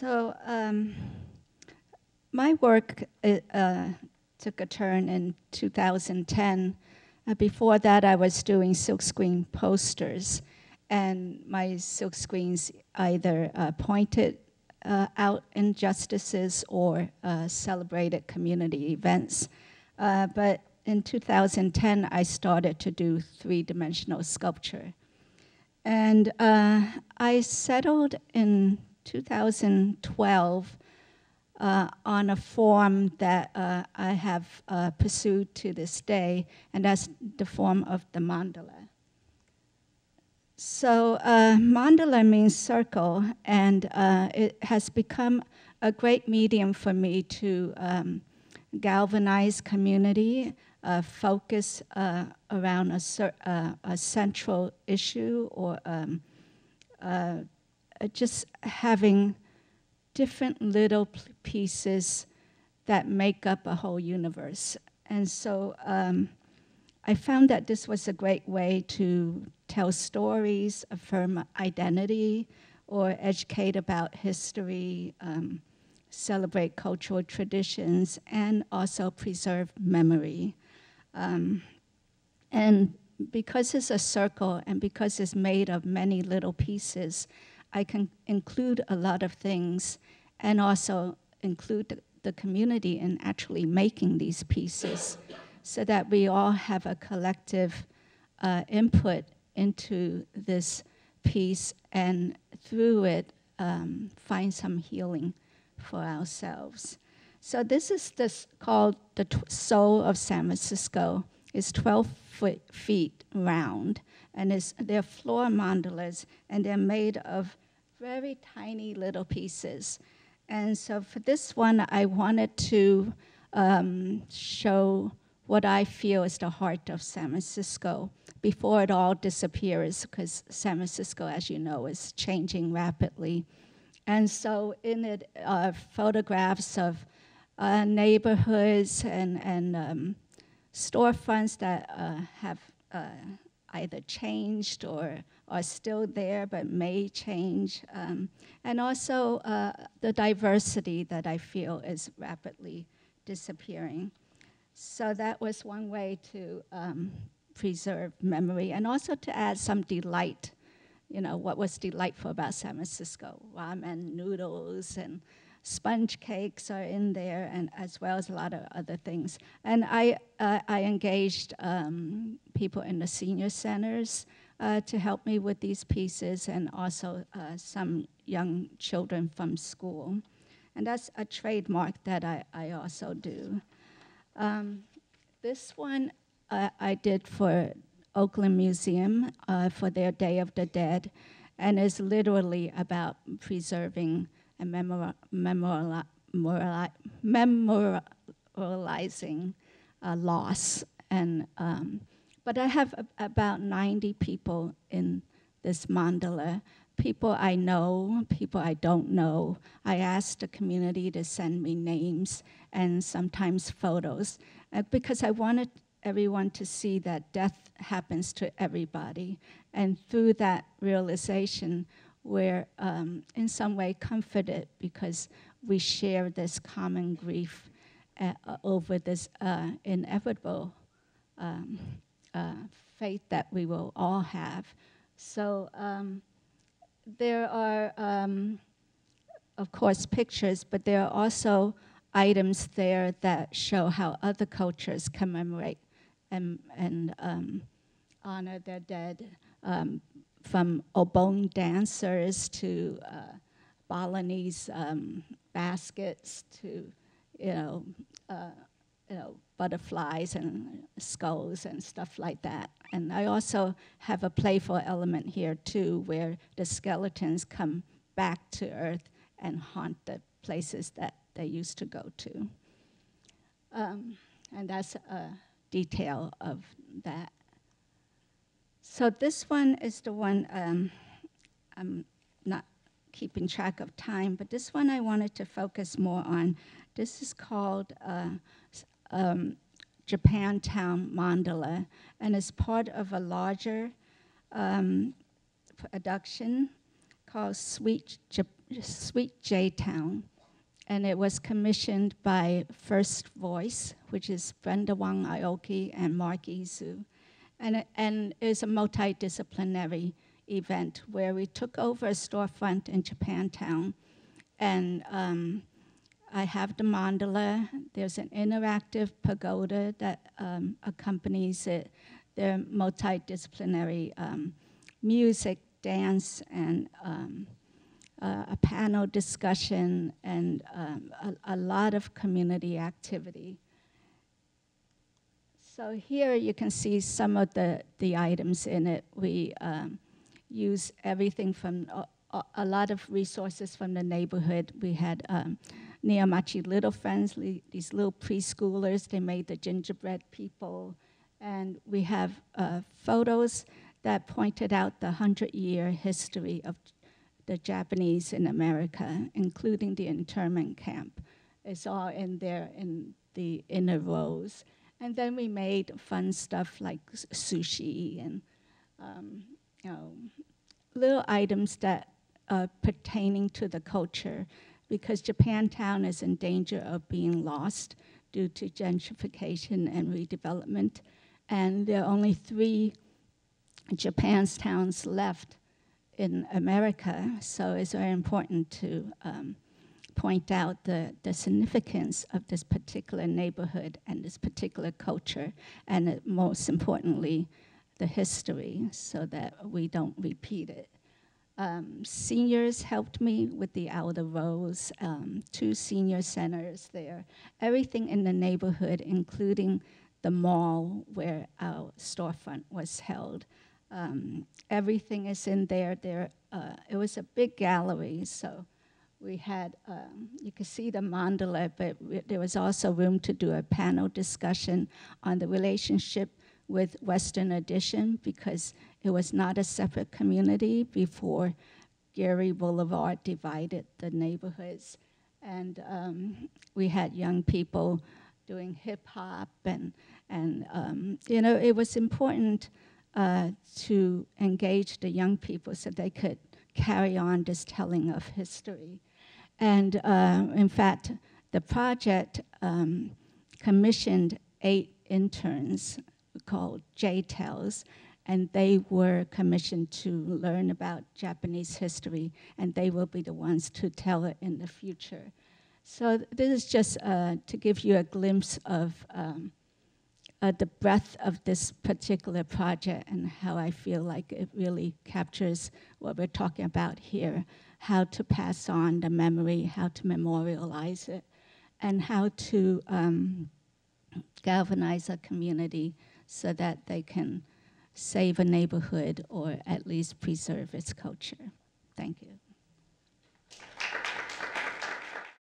So um, my work uh, took a turn in 2010. Uh, before that, I was doing silkscreen posters, and my silkscreens either uh, pointed uh, out injustices or uh, celebrated community events. Uh, but in 2010, I started to do three-dimensional sculpture. And I settled in 2012 uh, on a form that uh, I have uh, pursued to this day, and that's the form of the mandala. So uh, mandala means circle, and uh, it has become a great medium for me to um, galvanize community, uh, focus around a, a, central issue, or um, just having different little pieces that make up a whole universe. And so um, I found that this was a great way to tell stories, affirm identity, or educate about history, um, celebrate cultural traditions, and also preserve memory. Um, and because it's a circle and because it's made of many little pieces, I can include a lot of things and also include the community in actually making these pieces so that we all have a collective uh, input into this piece and through it um, find some healing for ourselves. So this is this called the soul of San Francisco. It's 12 foot, feet round, and it's, they're floor mandalas, and they're made of very tiny little pieces. And so for this one, I wanted to um, show what I feel is the heart of San Francisco before it all disappears, because San Francisco, as you know, is changing rapidly. And so in it are photographs of uh, neighborhoods and, and um, storefronts that uh, have uh, either changed or are still there but may change. Um, and also uh, the diversity that I feel is rapidly disappearing. So that was one way to um, preserve memory and also to add some delight. You know, what was delightful about San Francisco? Ramen noodles and sponge cakes are in there, and as well as a lot of other things. And I, uh, I engaged um, people in the senior centers uh, to help me with these pieces, and also uh, some young children from school. And that's a trademark that I, I also do. Um, this one uh, I did for Oakland Museum uh, for their Day of the Dead, and is literally about preserving and memori memori memorializing uh, loss. And, um, but I have a, about 90 people in this mandala, people I know, people I don't know. I asked the community to send me names and sometimes photos uh, because I wanted everyone to see that death happens to everybody. And through that realization, we're um, in some way comforted because we share this common grief uh, over this uh, inevitable um, uh, fate that we will all have. So um, there are, um, of course, pictures, but there are also items there that show how other cultures commemorate and, and um, honor their dead. From obon dancers to uh, Balinese um, baskets to, you know, uh, you know, butterflies and skulls and stuff like that. And I also have a playful element here too, where the skeletons come back to Earth and haunt the places that they used to go to. Um, and that's a detail of that. So this one is the one, um, I'm not keeping track of time, but this one I wanted to focus more on. This is called uh, um, Japantown Mandala, and is part of a larger um, production called Sweet, Sweet J Town, and it was commissioned by First Voice, which is Brenda Wong Aoki and Mark Izu. And, and it's a multidisciplinary event where we took over a storefront in Japantown. And um, I have the mandala. There's an interactive pagoda that um, accompanies it. There are multidisciplinary um, music, dance, and um, uh, a panel discussion, and um, a, a lot of community activity. So here you can see some of the, the items in it. We um, use everything from a, a, lot of resources from the neighborhood. We had um, Little Friends, these little preschoolers. They made the gingerbread people. And we have uh, photos that pointed out the 100 year history of the Japanese in America, including the internment camp. It's all in there in the inner rows. And then we made fun stuff like sushi and um, you know, little items that are pertaining to the culture because Japantown is in danger of being lost due to gentrification and redevelopment. And there are only three Japan's towns left in America, so it's very important to um, point out the, the significance of this particular neighborhood and this particular culture, and most importantly, the history, so that we don't repeat it. Um, seniors helped me with the outer rows, um, two senior centers there, everything in the neighborhood, including the mall where our storefront was held. Um, everything is in there. There, uh, it was a big gallery, so we had, um, you could see the mandala, but there was also room to do a panel discussion on the relationship with Western Addition because it was not a separate community before Geary Boulevard divided the neighborhoods. And um, we had young people doing hip hop, and, and um, you know, it was important uh, to engage the young people so they could carry on this telling of history. And uh, in fact, the project um, commissioned eight interns called J-Tels, and they were commissioned to learn about Japanese history, and they will be the ones to tell it in the future. So this is just uh, to give you a glimpse of um, uh, the breadth of this particular project and how I feel like it really captures what we're talking about here how to pass on the memory, how to memorialize it, and how to um, galvanize a community so that they can save a neighborhood or at least preserve its culture. Thank you.